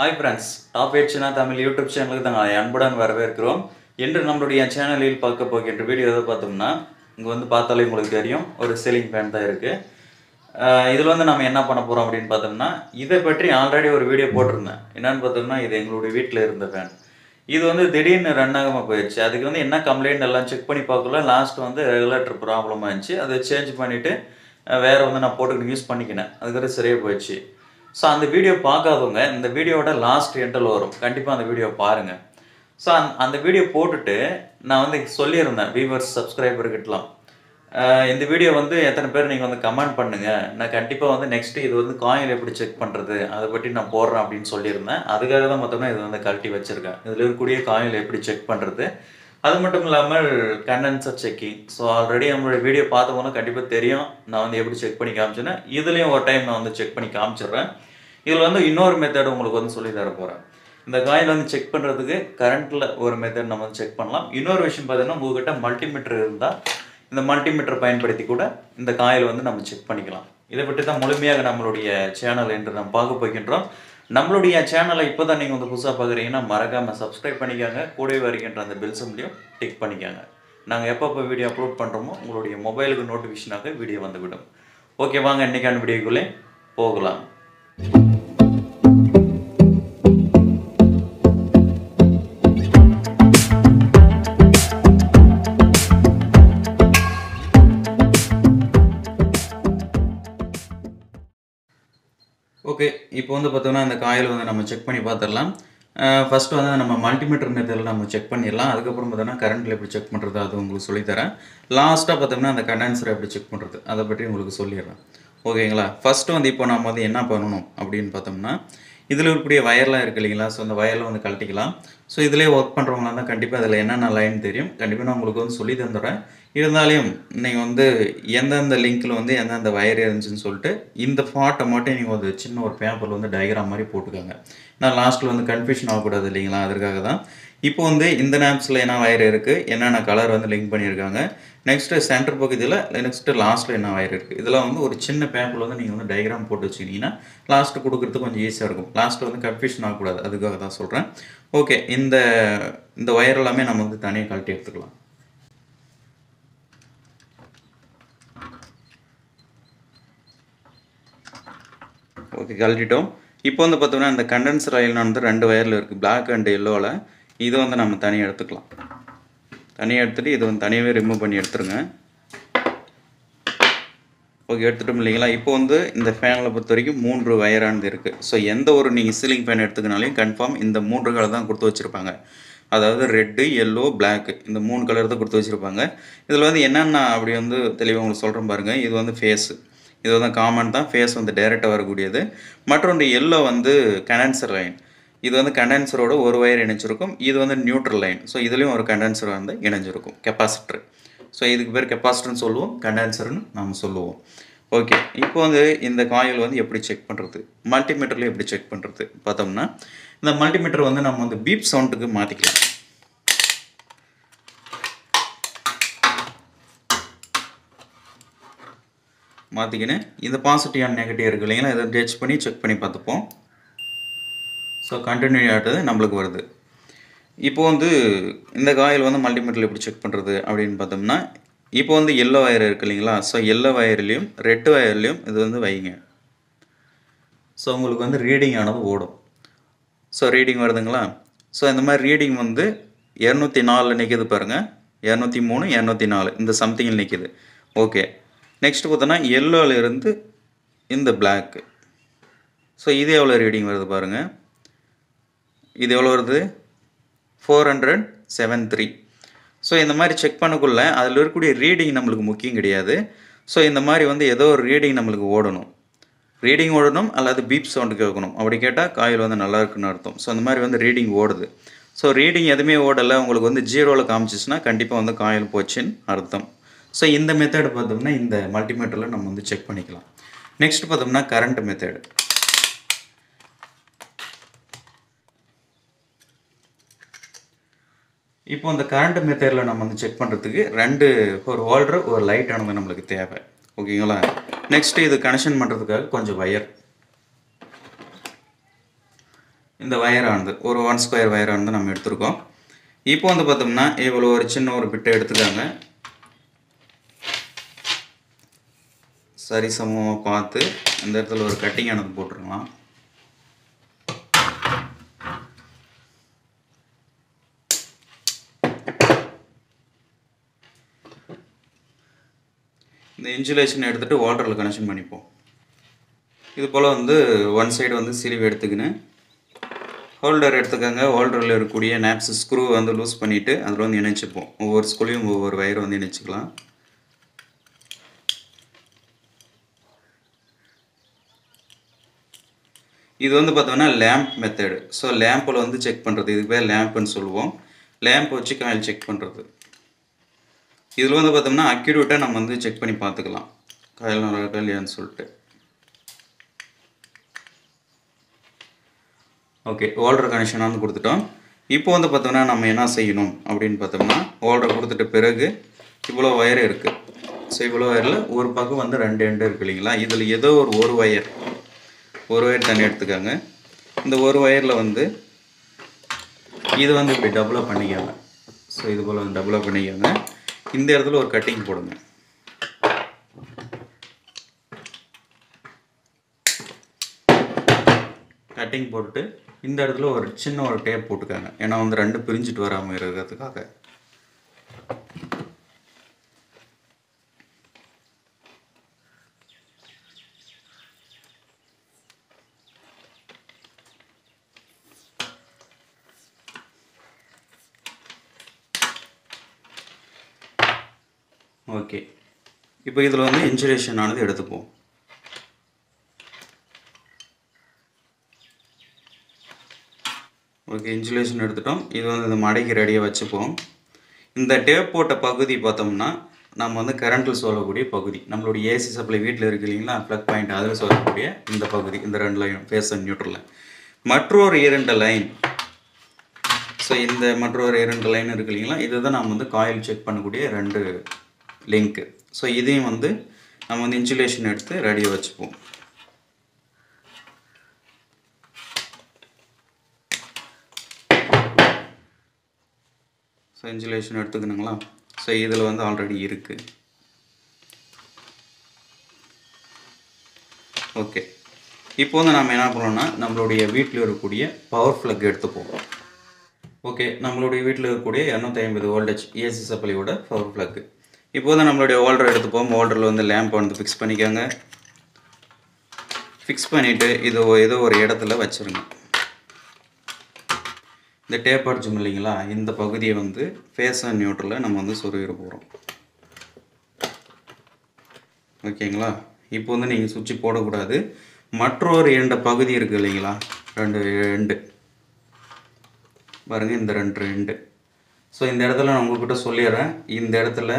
Hi friends top ஏட்சினா Tamil YouTube சேனலுக்கு நாங்கள் அன்புடன் வரவேற்கிறோம். இன்று நம்மளுடைய சேனலில் பார்க்க போகின்ற வீடியோ எதை பார்த்தோம்னா இங்கே வந்து பார்த்தாலே உங்களுக்கு தெரியும் ஒரு சீலிங் ஃபேன் தான் இருக்குது இதில் வந்து நம்ம என்ன பண்ண போகிறோம் அப்படின்னு பார்த்தோம்னா இதை பற்றி ஆல்ரெடி ஒரு வீடியோ போட்டிருந்தேன். என்னென்னு பார்த்தோம்னா இது எங்களுடைய வீட்டில் இருந்த ஃபேன் இது வந்து திடீர்னு ரன் ஆகாமல் போயிடுச்சு. அதுக்கு வந்து என்ன கம்ப்ளைண்ட் எல்லாம் செக் பண்ணி பார்க்கல. லாஸ்ட் வந்து ரெகுலேட்டர் ப்ராப்ளமாக இருந்துச்சு அதை சேஞ்ச் பண்ணிவிட்டு வேறு வந்து நான் போட்டுக்கிட்டு யூஸ் பண்ணிக்கினேன். அதுக்கப்புறம் சரியாக போயிடுச்சு. ஸோ அந்த வீடியோ பார்க்காதவங்க இந்த வீடியோவோட லாஸ்ட் எண்டில் வரும். கண்டிப்பாக அந்த வீடியோ பாருங்கள் ஸோ அந் அந்த வீடியோ போட்டுட்டு நான் வந்து சொல்லியிருந்தேன் வியூவர்ஸ் சப்ஸ்கிரைபர்கிட்டலாம் இந்த வீடியோ வந்து எத்தனை பேர் நீங்கள் வந்து கமெண்ட் பண்ணுங்கள் நான் கண்டிப்பாக வந்து நெக்ஸ்ட்டு இது வந்து காயில் எப்படி செக் பண்ணுறது அதை பற்றி நான் போடுறேன் அப்படின்னு சொல்லியிருந்தேன். அதுக்காக தான் மொத்தமாக இது வந்து கழட்டி வச்சுருக்கேன். இதில் இருக்கக்கூடிய காயில் எப்படி செக் பண்ணுறது அது மட்டும் இல்லாமல் கண்டென்சர் செக்கிங் ஸோ ஆல்ரெடி நம்மளுடைய வீடியோ பார்த்தவங்க கண்டிப்பாக தெரியும். நான் வந்து எப்படி செக் பண்ணி காமிச்சேன்னா இதுலேயும் ஒரு டைம் நான் வந்து செக் பண்ணி காமிச்சிடுறேன். இதில் வந்து இன்னொரு மெத்தட் உங்களுக்கு வந்து சொல்லி தர போகிறேன் இந்த காயில் வந்து செக் பண்ணுறதுக்கு கரண்ட்டில் ஒரு மெத்தட் நம்ம வந்து செக் பண்ணலாம். இன்னொரு விஷயம் பார்த்தீங்கன்னா உங்கள்கிட்ட மல்டிமீட்டர் இருந்தால் இந்த மல்டிமீட்டர் பயன்படுத்தி கூட இந்த காயில் வந்து நம்ம செக் பண்ணிக்கலாம். இதை பற்றி தான் முழுமையாக நம்மளுடைய சேனல் என்று நாம் பார்க்க போகின்றோம். நம்மளுடைய சேனலை இப்போ தான் நீங்கள் வந்து புதுசாக பார்க்குறீங்கன்னா மறக்காமல் சப்ஸ்கிரைப் பண்ணிக்கோங்க. கூடவே வருகின்ற அந்த பெல் சிம்லையும் டிக் பண்ணிக்கோங்க. நாங்கள் எப்பப்போ வீடியோ அப்லோட் பண்ணுறோமோ உங்களுடைய மொபைலுக்கு நோட்டிஃபிகேஷனாக வீடியோ வந்துவிடும். ஓகே வாங்க இன்றைக்கான வீடியோக்குள்ளே போகலாம். ஓகே இப்போ வந்து பார்த்தோம்னா அந்த காயில் வந்து நம்ம செக் பண்ணி பார்த்துடலாம் ஃபஸ்ட்டு வந்து நம்ம மல்டிமீட்டர் மெத்தடில் நம்ம செக் பண்ணிடலாம் அதுக்கப்புறம் பார்த்தோம்னா கரண்ட்டில் எப்படி செக் பண்ணுறது அது உங்களுக்கு சொல்லித்தரேன். லாஸ்ட்டாக பார்த்தோம்னா அந்த கண்டென்சரை எப்படி செக் பண்ணுறது அதை பற்றி உங்களுக்கு சொல்லிடுறேன் ஓகேங்களா? ஃபஸ்ட்டு வந்து இப்போ நம்ம வந்து என்ன பண்ணணும் அப்படின்னு பார்த்தோம்னா இதில் இருக்கக்கூடிய வயர்லாம் இருக்குது இல்லைங்களா? ஸோ அந்த வயரில் வந்து கழட்டிக்கலாம். ஸோ இதிலே ஒர்க் பண்ணுறவங்களாம் தான் கண்டிப்பாக அதில் என்னென்ன லைன் தெரியும். கண்டிப்பாக நான் உங்களுக்கு வந்து சொல்லி தந்துடுறேன். இருந்தாலும் நீங்கள் வந்து எந்தெந்த லிங்க்கில் வந்து எந்தெந்த வயர் இருந்துச்சுன்னு சொல்லிட்டு இந்த ஃபாட்டை மட்டும் நீங்கள் ஒரு சின்ன ஒரு பேப்பரில் வந்து டயக்ராம் மாதிரி போட்டுக்கோங்க. நான் லாஸ்ட்டில் வந்து கன்ஃபியூஷன் ஆகக்கூடாது இல்லைங்களா? அதற்காக தான். இப்போ வந்து இந்த நேப்ஸில் என்ன வயர் இருக்குது என்னென்ன கலர் வந்து லிங்க் பண்ணியிருக்காங்க? நெக்ஸ்ட்டு சென்டர் பகுதியில் நெக்ஸ்ட்டு லாஸ்ட்டில் என்ன வயர் இருக்குது இதெல்லாம் வந்து ஒரு சின்ன பேப்பரில் வந்து நீங்கள் வந்து டயக்ராம் போட்டு வச்சுக்கிட்டீங்கன்னா லாஸ்ட்டு கொடுக்குறது கொஞ்சம் ஈஸியாக இருக்கும். லாஸ்ட்டில் வந்து கன்ஃபியூஷன் ஆகக்கூடாது. அதுக்காக தான் சொல்கிறேன் ஓகே இந்த இந்த ஒயர் எல்லாமே நம்ம வந்து தனியாக கழட்டி எடுத்துக்கலாம். ஓகே கழட்டிட்டோம். இப்போ வந்து பார்த்தோம்னா இந்த கண்டென்சர் ஆயில் வந்து ரெண்டு வயரில் இருக்குது பிளாக் அண்ட் எல்லோவில் இதை வந்து நம்ம தனியாக எடுத்துக்கலாம். தனியாக எடுத்துகிட்டு இது வந்து தனியாகவே ரிமூவ் பண்ணி எடுத்துருங்க. ஓகே எடுத்துட்டோம் இல்லைங்களா? இப்போ வந்து இந்த ஃபேனில் பொறுத்த வரைக்கும் மூன்று வயரானது இருக்குது ஸோ எந்த ஒரு நீங்கள் சீலிங் ஃபேன் எடுத்துக்கினாலையும் கன்ஃபார்ம் இந்த மூன்று கலர் தான் கொடுத்து வச்சுருப்பாங்க. அதாவது ரெட்டு எல்லோ பிளாக்கு இந்த மூணு கலர் தான் கொடுத்து வச்சுருப்பாங்க. இதில் வந்து என்னென்ன அப்படி வந்து தெளிவாக உங்களுக்கு சொல்கிறேன் பாருங்கள் இது வந்து ஃபேஸு இது வந்து காமன் தான். ஃபேஸ் வந்து டைரெக்டாக வரக்கூடியது. மற்றொன்று எல்லோ வந்து கனன்சர் லைன் இது வந்து கண்டென்சரோட ஒரு வயர் இணைஞ்சிருக்கும். இது வந்து நியூட்ரல் லைன் ஸோ இதுலேயும் ஒரு கண்டென்சர் வந்து இணைஞ்சிருக்கும். கெப்பாசிட்டர் ஸோ இதுக்கு பேர் கெப்பாசிட்டர்னு சொல்லுவோம். கண்டென்சர்னு நம்ம சொல்லுவோம். ஓகே இப்போ வந்து இந்த காயில் வந்து எப்படி செக் பண்ணுறது மல்டிமீட்டரில் எப்படி செக் பண்ணுறது பார்த்தோம்னா இந்த மல்டிமீட்டர் வந்து நம்ம வந்து பீப் சவுண்டுக்கு மாற்றிக்கலாம் மாற்றிக்கின்னு இந்த பாசிட்டிவ் அண்ட் நெகட்டிவ் இருக்குது இல்லைங்களா? இதை டச் பண்ணி செக் பண்ணி பார்த்துப்போம். ஸோ கண்டினியூ ஆகிட்டது நம்மளுக்கு வருது. இப்போ வந்து இந்த காயில் வந்து மல்டிமீட்டரில் எப்படி செக் பண்ணுறது அப்படின்னு பார்த்தோம்னா இப்போ வந்து எல்லோ வயர் இருக்குது இல்லைங்களா? ஸோ எல்லோ வயர்லேயும் ரெட் வயர்லேயும் இது வந்து வைங்க. ஸோ உங்களுக்கு வந்து ரீடிங் ஆனது ஓடும். ஸோ ரீடிங் வருதுங்களா? ஸோ இந்த மாதிரி ரீடிங் வந்து இரநூத்தி நாலில் நிற்கிது பாருங்கள் இரநூத்தி மூணு இரநூத்தி நாலு. இந்த சம்திங்கில் நிற்கிது ஓகே நெக்ஸ்ட் பார்த்தோன்னா எல்லோவிலேருந்து இந்த பிளாக்கு ஸோ இது எவ்வளோ ரீடிங் வருது பாருங்கள் இது எவ்வளோ வருது? Four hundred seven three so இந்த மாதிரி செக் பண்ணக்குள்ள அதில் இருக்கக்கூடிய ரீடிங் நம்மளுக்கு முக்கியம் கிடையாது. ஸோ இந்த மாதிரி வந்து ஏதோ ஒரு ரீடிங் நம்மளுக்கு ஓடணும். ரீடிங் ஓடணும் அல்லது பீப் சவுண்டு கேட்கணும். அப்படி கேட்டால் காயில் வந்து நல்லா இருக்குன்னு அர்த்தம். ஸோ அந்த மாதிரி வந்து ரீடிங் ஓடுது. ஸோ ரீடிங் எதுவுமே ஓடலை. உங்களுக்கு வந்து ஜீரோவில் காமிச்சிச்சுன்னா கண்டிப்பாக வந்து காயில் போச்சுன்னு அர்த்தம். ஸோ இந்த மெத்தேடு பார்த்தோம்னா இந்த மல்டிமீட்டரில் நம்ம வந்து செக் பண்ணிக்கலாம். நெக்ஸ்ட் பார்த்தோம்னா கரண்ட் மெத்தேடு இப்போ இந்த கரண்ட் மெத்தடில் நம்ம வந்து செக் பண்ணுறதுக்கு ரெண்டு ஒரு ஹோல்டர் ஒரு லைட் ஆனது நம்மளுக்கு தேவை. ஓகேங்களா நெக்ஸ்ட்டு இது கனெக்ஷன் பண்ணுறதுக்காக கொஞ்சம் ஒயர் இந்த வயரானது ஒரு ஒன் ஸ்கொயர் வயரானது நம்ம எடுத்திருக்கோம். இப்போ வந்து பார்த்தோம்னா இவ்வளோ ஒரு சின்ன ஒரு பிட்டை எடுத்துக்காங்க சரிசமமாக பார்த்து இந்த இடத்துல ஒரு கட்டிங் ஆனது போட்டுருக்கலாம் இந்த இன்சுலேஷன் எடுத்துகிட்டு வாட்டரில் கனெக்ஷன் பண்ணிப்போம். இது போல் வந்து ஒன் சைடு வந்து சிலிவு எடுத்துக்கின்னு ஹோல்டர் எடுத்துக்கோங்க. ஹோல்டரில் இருக்கக்கூடிய நேப்ஸ் ஸ்க்ரூ வந்து லூஸ் பண்ணிவிட்டு அதில் வந்து இணைச்சிப்போம். ஒவ்வொரு ஸ்க்ரூலையும் ஒவ்வொரு வயரும் வந்து இணைச்சிக்கலாம். இது வந்து பார்த்தோம்னா லேம்ப் மெத்தடு ஸோ லேம்பில் வந்து செக் பண்ணுறது இதுக்கு பேர் லேம்ப்னு சொல்லுவோம். லேம்ப் வச்சு காயில் செக் பண்ணுறது இதில் வந்து பார்த்தோம்னா அக்யூரேட்டாக நம்ம வந்து செக் பண்ணி பார்த்துக்கலாம். காயில் நல்லா இருக்கா இல்லையான்னு சொல்லிட்டு. ஓகே ஓல்டர் கனெக்ஷனாக வந்து கொடுத்துட்டோம். இப்போ வந்து பார்த்தோம்னா நம்ம என்ன செய்யணும் அப்படின்னு பார்த்தோம்னா ஓல்டர் கொடுத்துட்ட பிறகு இவ்வளோ ஒயர் இருக்குது ஸோ இவ்வளோ ஒயரில் ஒரு பக்கம் வந்து ரெண்டு எண்டு இருக்கு இல்லைங்களா? இதில் ஏதோ ஒரு ஒரு ஒயர் ஒரு ஒயர் தண்ணி எடுத்துக்கோங்க. இந்த ஒரு ஒயரில் வந்து இது வந்து இப்படி டபுளாக பண்ணிக்கோங்க. ஸோ இது போல் வந்து டபுளாக பண்ணிக்கோங்க. இந்த இடத்துல ஒரு கட்டிங் போடுங்க. கட்டிங் போட்டுட்டு இந்த இடத்துல ஒரு சின்ன ஒரு டேப் போட்டுக்காங்க. ஏன்னா வந்து ரெண்டு பிரிஞ்சுட்டு வராமல் இருக்கிறதுக்காக. ஓகே. இப்போ இதில் வந்து இன்சுலேஷன் ஆனது எடுத்துப்போம். ஓகே இன்சுலேஷன் எடுத்துட்டோம். இது வந்து இந்த மடைக்கு ரெடியாக வச்சுப்போம். இந்த டேப் போட்ட பகுதி பார்த்தோம்னா நம்ம வந்து கரண்ட்டில் சொல்லக்கூடிய பகுதி. நம்மளுடைய ஏசி சப்ளை வீட்டில் இருக்கு இல்லைங்களா? ப்ளக் பாயிண்ட் அதில் சொல்லக்கூடிய இந்த பகுதி இந்த ரெண்டு லைன் ஃபேஸ் அண்ட் நியூட்ரலில் மற்றொரு இரண்டு லைன் ஸோ இந்த மற்றொரு இரண்டு லைன் இருக்கு இல்லைங்களா? இதுதான் நம்ம வந்து காயில் செக் பண்ணக்கூடிய ரெண்டு லிங்க்கு ஸோ இதையும் வந்து நம்ம வந்து இன்சுலேஷன் எடுத்து ரெடியாக வச்சுப்போம். So insulation எடுத்துக்கணுங்களா? ஸோ இதில் வந்து ஆல்ரெடி இருக்குது ஓகே இப்போ வந்து நம்ம என்ன பண்ணோம்னா நம்மளுடைய வீட்டில் இருக்கக்கூடிய பவர் ஃப்ளக் எடுத்துப்போம். ஓகே நம்மளுடைய வீட்டில் இருக்கக்கூடிய இரநூத்தி ஐம்பது வோல்டேஜ் ஏசி சப்ளையோட பவர் ஃப்ளக்கு இப்போ தான் நம்மளுடைய ஹோல்டர் எடுத்துப்போம். ஹோல்டரில் வந்து லேம்ப் வந்து ஃபிக்ஸ் பண்ணிக்கோங்க. ஃபிக்ஸ் பண்ணிவிட்டு இது ஏதோ ஒரு இடத்துல வச்சுருங்க. இந்த டேப் அடிச்சோம் இல்லைங்களா? இந்த பகுதியை வந்து ஃபேஸ் அண்ட் நியூட்ரலில் நம்ம வந்து சொருகிற போகிறோம் ஓகேங்களா? இப்போ வந்து நீங்கள் சுவிட்சு போடக்கூடாது. மற்றொரு இரண்டு பகுதி இருக்குது இல்லைங்களா? ரெண்டு ரெண்டு. பாருங்கள் இந்த ரெண்டு ரெண்டு. ஸோ இந்த இடத்துல நான் உங்கள்கிட்ட சொல்லிடுறேன். இந்த இடத்துல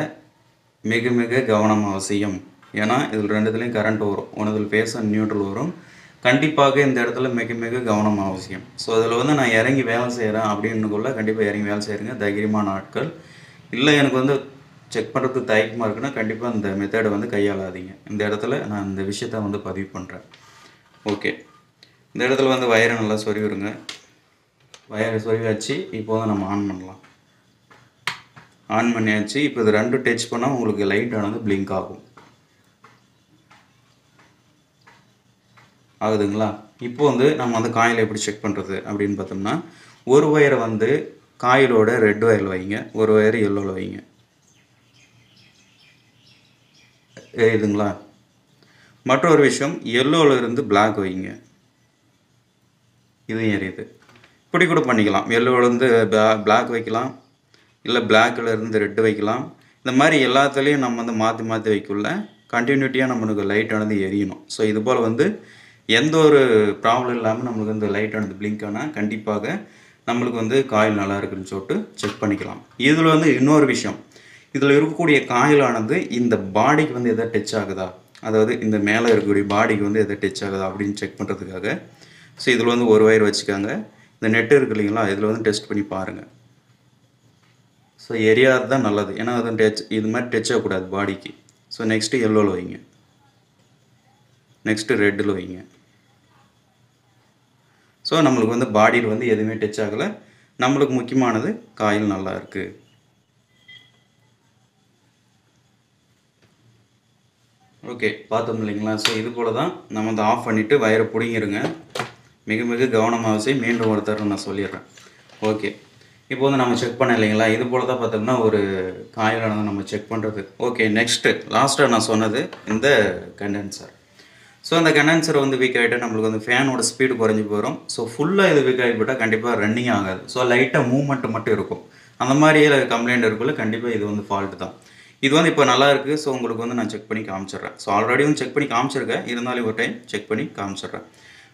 மிக மிக கவனம் அவசியம். ஏன்னா இதில் ரெண்டுத்துலேயும் கரண்ட் வரும். ஒன்றுதில் ஃபேஸ் அண்ட் நியூட்ரல் வரும். கண்டிப்பாக இந்த இடத்துல மிக மிக கவனம் அவசியம். ஸோ அதில் வந்து நான் இறங்கி வேலை செய்கிறேன் அப்படின்னுக்குள்ளே கண்டிப்பாக இறங்கி வேலை செய்கிறேங்க தைரியமான ஆட்கள். இல்லை எனக்கு வந்து செக் பண்ணுறதுக்கு தயக்கமாக இருக்குன்னா கண்டிப்பாக இந்த மெத்தடை வந்து கையாளாதீங்க. இந்த இடத்துல நான் இந்த விஷயத்த வந்து பதிவு பண்ணுறேன் ஓகே இந்த இடத்துல வந்து வயரை நல்லா சொருவிடுங்க. வயரை சொருவி வச்சு இப்போ வந்து நம்ம ஆன் பண்ணலாம். ஆன் பண்ணியாச்சு. இப்போ இது ரெண்டு டச் பண்ணால் உங்களுக்கு லைட் ஆனது பிளிங்க் ஆகும். ஆகுதுங்களா? இப்போ வந்து நம்ம வந்து காயில் எப்படி செக் பண்ணுறது அப்படின்னு பார்த்தோம்னா ஒரு ஒயரை வந்து காயிலோட ரெட் ஒயரில் வைங்க. ஒரு ஒயர் எல்லோவில் வைங்க. இதுங்களா மற்றொரு விஷயம் எல்லோவில் இருந்து பிளாக் வைங்க. இதுவும் எரியுது இப்படி கூட பண்ணிக்கலாம். எல்லோவிலேருந்து பிளாக் வைக்கலாம். இல்லை பிளாக்ல இருந்து ரெட்டு வைக்கலாம். இந்த மாதிரி எல்லாத்துலேயும் நம்ம வந்து மாற்றி மாற்றி வைக்கல கண்டினியூட்டியாக நம்மளுக்கு லைட் ஆனது எரியணும். ஸோ இது போல் வந்து எந்த ஒரு ப்ராப்ளம் இல்லாமல் நம்மளுக்கு வந்து லைட் ஆனது பிளிங்க் ஆனால் கண்டிப்பாக நம்மளுக்கு வந்து காயில் நல்லா இருக்குன்னு சொல்லிட்டு செக் பண்ணிக்கலாம். இதில் வந்து இன்னொரு விஷயம். இதில் இருக்கக்கூடிய காயிலானது இந்த பாடிக்கு வந்து எதாவது டச் ஆகுதா? அதாவது இந்த மேலே இருக்கக்கூடிய பாடிக்கு வந்து எதாவது டச் ஆகுதா அப்படின்னு செக் பண்ணுறதுக்காக ஸோ இதில் வந்து ஒரு ஒயர் வச்சுக்காங்க. இந்த நெட்டு இருக்கு இல்லைங்களா? இதில் வந்து டெஸ்ட் பண்ணி பாருங்கள் ஸோ எரியாது தான் நல்லது. ஏன்னா அது டச் இது மாதிரி டச் ஆகக்கூடாது பாடிக்கு ஸோ நெக்ஸ்ட்டு எல்லோவில் வைங்க. நெக்ஸ்ட்டு ரெட்டில் வைங்க. ஸோ நம்மளுக்கு வந்து பாடியில் வந்து எதுவுமே டச் ஆகலை. நம்மளுக்கு முக்கியமானது காயில் நல்லா இருக்குது ஓகே பார்த்தோம் இல்லைங்களா? ஸோ இது போல் தான் நம்ம வந்து ஆஃப் பண்ணிவிட்டு வயரை பிடிங்கிருங்க. மிக மிக கவனமாக அவசியம் மீண்டும் ஒரு நான் சொல்லிடுறேன். ஓகே இப்போ வந்து நம்ம செக் பண்ண இல்லைங்களா? இது போல் தான் பார்த்தோம்னா ஒரு காயிலானது நம்ம செக் பண்ணுறது ஓகே நெக்ஸ்ட்டு லாஸ்ட்டாக நான் சொன்னது இந்த கண்டென்சர் ஸோ அந்த கண்டென்சர் வந்து வீக் ஆகிட்டால் நம்மளுக்கு வந்து ஃபேனோட ஸ்பீடு குறைஞ்சி போயிடும் ஸோ ஃபுல்லாக இது வீக் ஆகிப்பட்டால் கண்டிப்பாக ரன்னிங் ஆகாது. ஸோ லைட்டாக மூவ்மெண்ட் மட்டும் இருக்கும். அந்த மாதிரி கம்ப்ளைண்ட் இருக்குள்ள கண்டிப்பாக இது வந்து ஃபால்ட்டு தான். இது வந்து இப்போ நல்லா இருக்குது ஸோ உங்களுக்கு வந்து நான் செக் பண்ணி காமிச்சிடுறேன். ஸோ ஆல்ரெடி வந்து செக் பண்ணி காமிச்சிருக்கேன். இருந்தாலும் ஒரு டைம் செக் பண்ணி காமிச்சிடுறேன்.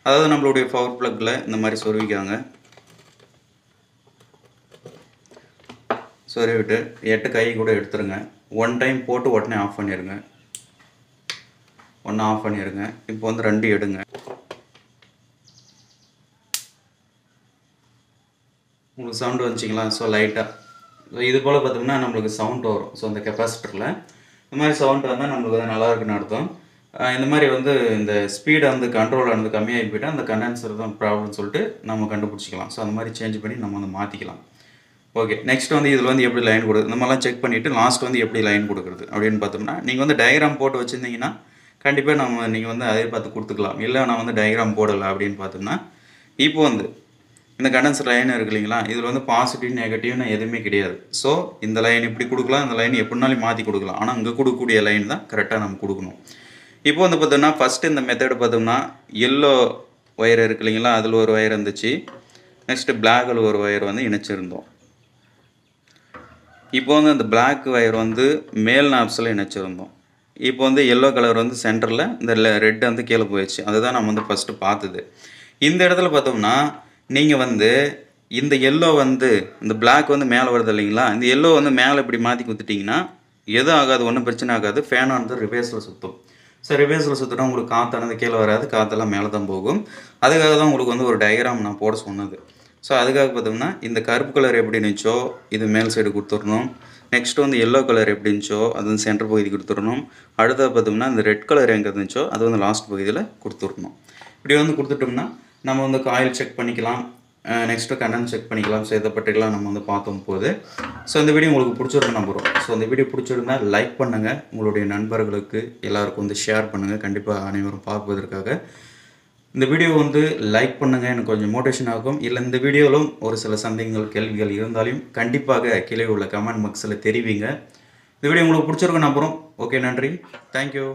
அதாவது நம்மளுடைய பவர் ப்ளக்கில் இந்த மாதிரி சொருவிக்காங்க சொருவிட்டு எட்டு கை கூட எடுத்துருங்க. ஒன் டைம் போட்டு உடனே ஆஃப் பண்ணிடுங்க ஒன்று ஆஃப் பண்ணிடுங்க இப்போ வந்து ரெண்டு எடுங்க. உங்களுக்கு சவுண்டு வந்துச்சிங்களா? ஸோ லைட்டாக ஸோ இது போல் பார்த்தோம்னா நம்மளுக்கு சவுண்ட் வரும். ஸோ அந்த கெப்பாசிட்டரில் இந்த மாதிரி சவுண்ட் வந்தால் நம்மளுக்கு வந்து நல்லா இருக்குன்னு அர்த்தம். இந்த மாதிரி வந்து இந்த ஸ்பீடை வந்து கண்ட்ரோல் ஆனது கம்மியாகி போயிட்டால் அந்த கண்டென்சர் தான் ப்ராப்ளம்னு சொல்லிட்டு நம்ம கண்டுபிடிச்சிக்கலாம். ஸோ அந்த மாதிரி சேஞ்ச் பண்ணி நம்ம வந்து மாற்றிக்கலாம் ஓகே நெக்ஸ்ட் வந்து இதில் வந்து எப்படி லைன் கொடுக்குது இந்த மாதிரிலாம் செக் பண்ணிவிட்டு லாஸ்ட் வந்து எப்படி லைன் கொடுக்குறது? அப்படின்னு பார்த்தோம்னா நீங்கள் வந்து டயக்ராம் போட்டு வச்சுருந்தீங்கன்னா கண்டிப்பாக நம்ம நீங்கள் வந்து அதே பார்த்து கொடுத்துக்கலாம். இல்லை நான் வந்து டயக்ராம் போடலை அப்படின்னு பார்த்தோம்னா இப்போ வந்து இந்த கண்டன்ஸ் லைன் இருக்கு இல்லைங்களா இதில் வந்து பாசிட்டிவ் நெகட்டிவ்னு எதுவுமே கிடையாது. ஸோ இந்த லைன் இப்படி கொடுக்கலாம் இந்த லைன் எப்படினாலும் மாற்றி கொடுக்கலாம். ஆனால் இங்கே கொடுக்கக்கூடிய லைன் தான் கரெக்டாக நம்ம கொடுக்கணும். இப்போ வந்து பார்த்தோம்னா ஃபஸ்ட்டு இந்த மெத்தடு பார்த்தோம்னா எல்லோ ஒயர் இருக்கு இல்லைங்களா அதில் ஒரு ஒயர் இருந்துச்சு. நெக்ஸ்ட்டு பிளாக்கில் ஒரு ஒயர் வந்து இணைச்சிருந்தோம். இப்போ வந்து அந்த பிளாக் ஒயர் வந்து மேல் நாப்ஸில் இணைச்சிருந்தோம் இப்போ வந்து எல்லோ கலர் வந்து சென்டரில் இந்த ரெட் வந்து கீழே போயிடுச்சு. அதுதான் நம்ம வந்து ஃபஸ்ட்டு பார்த்தது. இந்த இடத்துல பார்த்தோம்னா நீங்கள் வந்து இந்த எல்லோ வந்து இந்த பிளாக் வந்து மேலே வருது இல்லைங்களா? இந்த எல்லோ வந்து மேலே இப்படி மாற்றி குத்துட்டிங்கன்னா எதுவும் ஆகாது ஒன்றும் பிரச்சனை ஆகாது. ஃபேன் வந்து ரிவர்ஸில் சுற்றும் ஸோ ரிவேர்ஸில் சுற்றினா உங்களுக்கு காற்றானது கீழே வராது. காற்றெல்லாம் மேலே தான் போகும். அதுக்காக தான் உங்களுக்கு வந்து ஒரு டயக்ராம் நான் போட சொன்னது. ஸோ அதுக்காக பார்த்தோம்னா இந்த கருப்பு கலர் எப்படி இருந்துச்சோ இது மேல் சைடு கொடுத்துடணும். நெக்ஸ்ட் வந்து எல்லோ கலர் எப்படி இருந்துச்சோ அது வந்து சென்டர் பகுதி கொடுத்துடணும். அடுத்தது பார்த்தோம்னா இந்த ரெட் கலர் எங்கே இருந்துச்சோ அது வந்து லாஸ்ட் பகுதியில் கொடுத்துடணும். இப்படி வந்து கொடுத்துட்டோம்னா நம்ம வந்து காயில் செக் பண்ணிக்கலாம். நெக்ஸ்ட்டு கண்டன் செக் பண்ணிக்கலாம். ஸோ இதை பற்றிலாம் நம்ம வந்து பார்த்தோம் போது. ஸோ இந்த வீடியோ உங்களுக்கு பிடிச்சிருக்கு நம்புகிறோம் ஸோ இந்த வீடியோ பிடிச்சிருந்தா லைக் பண்ணுங்கள் உங்களுடைய நண்பர்களுக்கு எல்லாருக்கும் வந்து ஷேர் பண்ணுங்கள் கண்டிப்பாக அனைவரும் பார்ப்பதற்காக. இந்த வீடியோ வந்து லைக் பண்ணுங்கள் எனக்கு கொஞ்சம் மோட்டிவேஷன் ஆகும். இல்லை இந்த வீடியோவிலும் ஒரு சில சந்தேகங்கள் கேள்விகள் இருந்தாலும் கண்டிப்பாக கீழே உள்ள கமெண்ட் பாக்ஸில் தெரிவிங்க. இந்த வீடியோ உங்களுக்கு பிடிச்சிருக்கேன் அப்புறம் ஓகே நன்றி. தேங்க்யூ